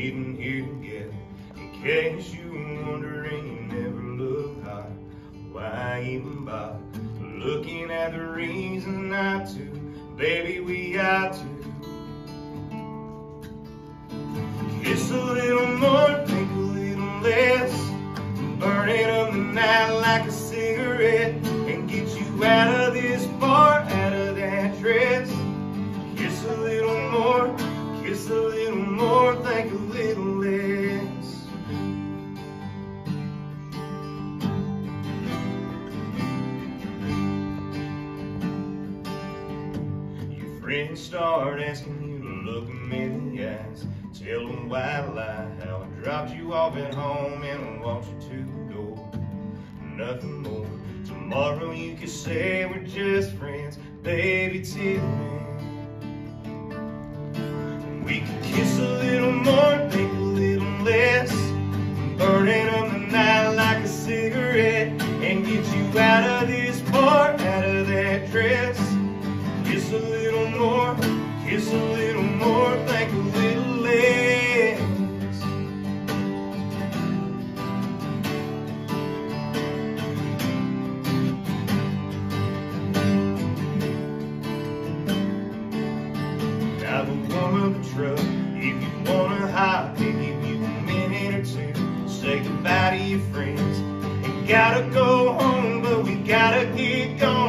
leaving here together. In case you were wondering, you never look high. Why even bother looking at the reason not to? Baby, we got to. Kiss a little more, think a little less. Burn it up the night like a cigarette and get you out of this friends start asking you to look them in the eyes. Tell them why lie, how I dropped you off at home and walked you to door. Nothing more. Tomorrow you can say we're just friends, baby, till then. Kiss a little more, think a little less. I will warm up truck if you wanna hop and give you a minute or two. Say goodbye to your friends and gotta go home, but we gotta get gone.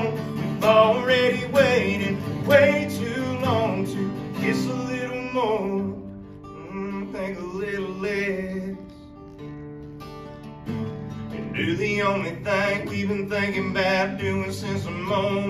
Do the only thing we've been thinking about doing since the moment.